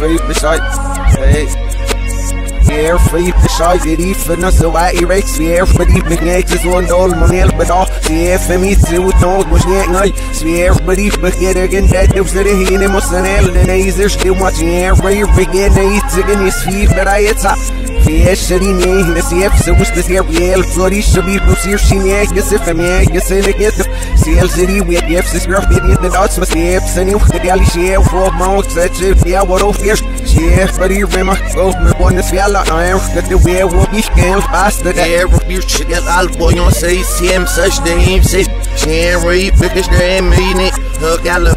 free beside hey Air free beside it even as the white Rex vi er for de begnetes og nol man hel beda vi er for mitt ut nå was nie nei vi er for de begneter gen det du ser det hine må sen el den is er still much air free begin it again is fi but I it's في الشريني هنا سيف سوس تسير ريال فلوري شبي بوسير شيني يسف مي يسلك يسف Selv city with the F's, girl fitting the dots for steps. And you the daily shit for months, such it yeah, what a fears Yeah, for the rimmer, go me one to feel like I am. That the way will be scammed faster. Yeah, refuse to get all boy on say, CM such names, say, because they ain't mean it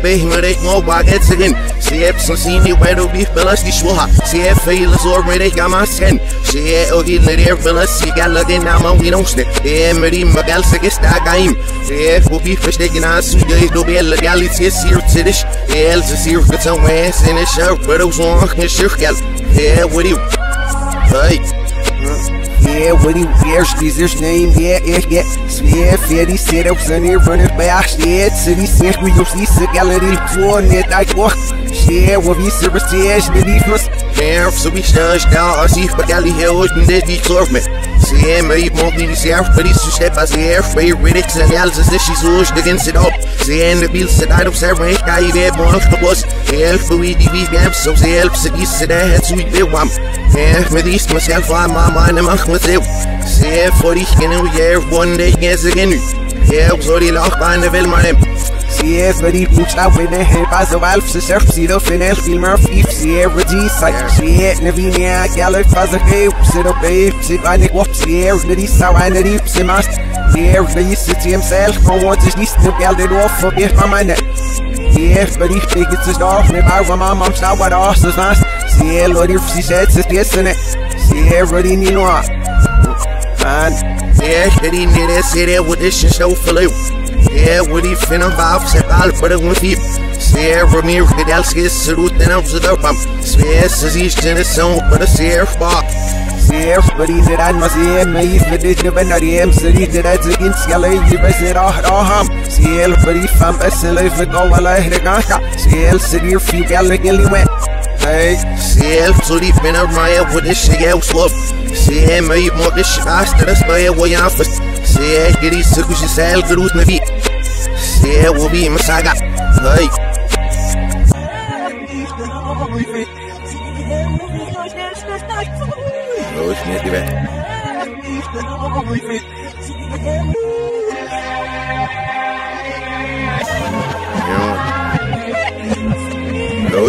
vez me dei com o baguete seguinte. Se é preciso sim, eu quero vir pelas de churra. Se é feio, sou me dei com a sen. Se é o que lhe der pelas se gala de na mão e não se. É meri, mas gal se que está caindo. Se é o bicho de que na suja e do bela gal e se é sir se dish. É eles a sir que são esse, né? Chau, para os honros, né? Churkel. É, what you? Hey. Yeah, what he wears, these his name, yeah, yeah, yeah. Yeah, Fetty said I on here running back, yeah, city sent we use these gallery for net, I walk. Yeah, what we service, yeah, the difference. Meer så vi størst der og sig på alle her uden det vi tror med. Se mig i morgen i ser for de synes det bare ser for i Riddick så jeg altså det sig så det kan sætte op. Se en der bil så der du ser mig ikke i det på nok på os. Hjælp for vi de vi gerne så se hjælp så de så der har så vi vil yeah, fordi puslagene Han bare så valg, så sjovt sig der findes filmer Fif, siger Reggie, sig Siger, når vi nær, jeg løb fra så hæv Så der babe, sit var det godt Siger, når de så var det rip, så mørkt Siger, når I så til ham selv Kommer til sidst, nu gælder det ord for det fra mig Siger, når de fik et til stort Men bare var mamma, så var det også snart Siger, når de sig selv til spidserne Siger, når de ninoer Man, yeah, shit, he need that, say that with this shit, for you. Ser Woody finna varf sig alt for det hun fib Ser Rumi rigtig elsker ser ud den om sidder pam Ser så sig stjerne som på det ser far Ser fordi det er mig ser mig i det det ben der hjem så det er til ind skal jeg i bas er ah ah ham Ser fordi fam er selv for dog eller her ganska Ser så det fik jeg lige lige med Hey, ser så det finder mig hvor det skal jeg slå Ser mig mod det skal der står jeg hvor jeg først De så kunne selv grus med vi. Ser hvor vi saga. Hey. Nå, smidt det væk. Ja. Nå,